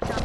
Droid